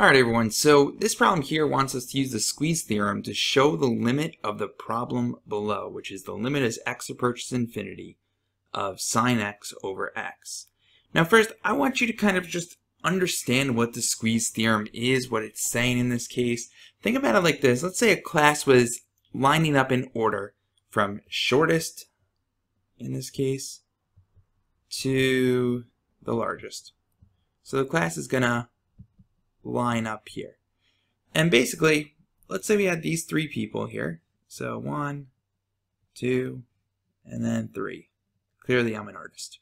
Alright everyone, so this problem here wants us to use the squeeze theorem to show the limit of the problem below, which is the limit as x approaches infinity of sine x over x. Now first, I want you to kind of just understand what the squeeze theorem is, what it's saying in this case. Think about it like this. Let's say a class was lining up in order from shortest, in this case, to the largest. So the class is going to line up here. And basically, let's say we had these three people here. So one, two, and then three. Clearly I'm an artist.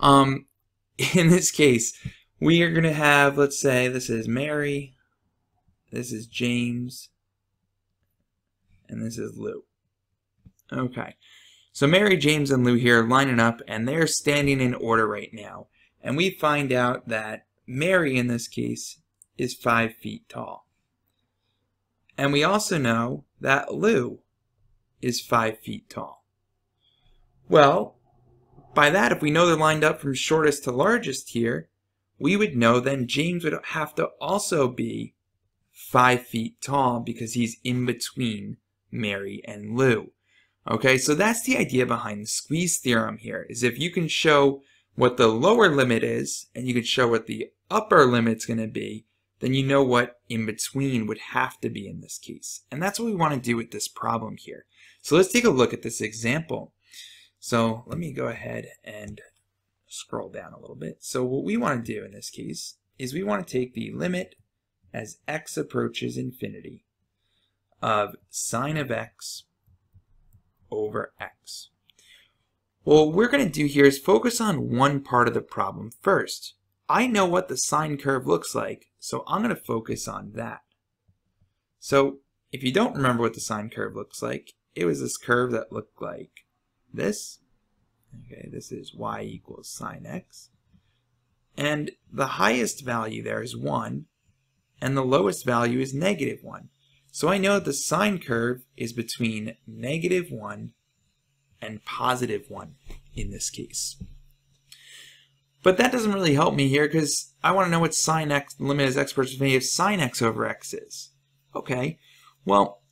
Um, in this case, we are going to have, let's say this is Mary, this is James, and this is Lou. Okay. So Mary, James, and Lou here lining up, and they're standing in order right now. And we find out that Mary, in this case, is 5 feet tall. And we also know that Lou is 5 feet tall. Well, by that, if we know they're lined up from shortest to largest here, we would know then James would have to also be 5 feet tall because he's in between Mary and Lou. Okay, so that's the idea behind the squeeze theorem here, is if you can show what the lower limit is, and you can show what the upper limit's going to be, then you know what in between would have to be in this case. And that's what we want to do with this problem here. So let's take a look at this example. So let me go ahead and scroll down a little bit. So what we want to do in this case is we want to take the limit as x approaches infinity of sine of x over x. Well, what we're going to do here is focus on one part of the problem first. I know what the sine curve looks like, so I'm going to focus on that. So if you don't remember what the sine curve looks like, it was this curve that looked like this. Okay, this is y equals sine x. And the highest value there is 1, and the lowest value is negative 1. So I know that the sine curve is between negative 1 and positive 1 in this case. But that doesn't really help me here because I want to know what sine x, limit as x approaches infinity of sine x over x is. Okay, well,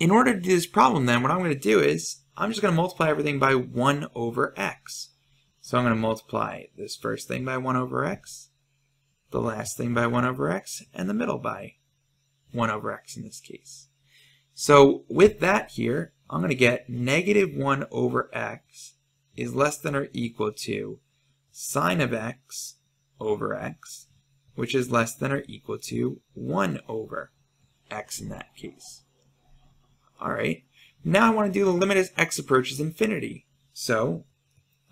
in order to do this problem then, what I'm going to do is, I'm just going to multiply everything by 1 over x. So I'm going to multiply this first thing by 1 over x, the last thing by 1 over x, and the middle by 1 over x in this case. So with that here, I'm going to get negative 1 over x is less than or equal to sine of x over x, which is less than or equal to 1 over x in that case. Alright, now I want to do the limit as x approaches infinity. So,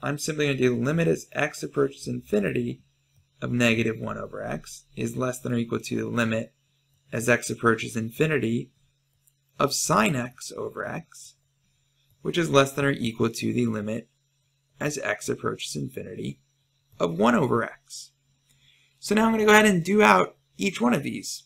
I'm simply going to do the limit as x approaches infinity of negative 1 over x is less than or equal to the limit as x approaches infinity of sine x over x, which is less than or equal to the limit as x approaches infinity of 1 over x. So now I'm going to go ahead and do out each one of these.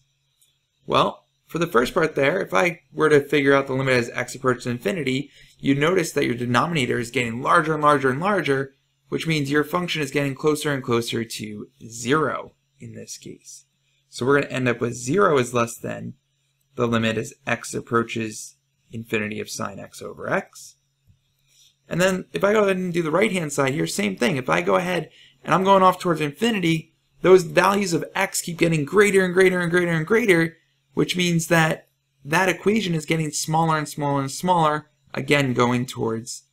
Well, for the first part there, if I were to figure out the limit as x approaches infinity, you notice that your denominator is getting larger and larger and larger, which means your function is getting closer and closer to 0 in this case. So we're going to end up with 0 is less than the limit as x approaches infinity of sine x over x. And then if I go ahead and do the right hand side here, same thing. If I go ahead and I'm going off towards infinity, those values of x keep getting greater and greater and greater and greater, which means that that equation is getting smaller and smaller and smaller, again going towards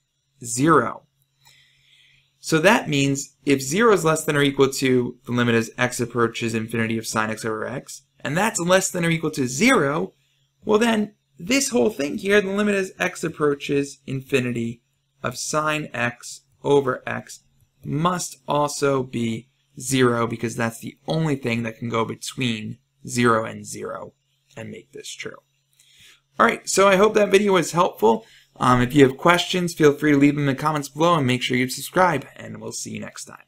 0. So that means if 0 is less than or equal to the limit as x approaches infinity of sine x over x, and that's less than or equal to 0, well then this whole thing here, the limit as x approaches infinity of sine x over x must also be 0 because that's the only thing that can go between 0 and 0 and make this true. Alright, so I hope that video was helpful. Um, if you have questions, feel free to leave them in the comments below and make sure you subscribe, and we'll see you next time.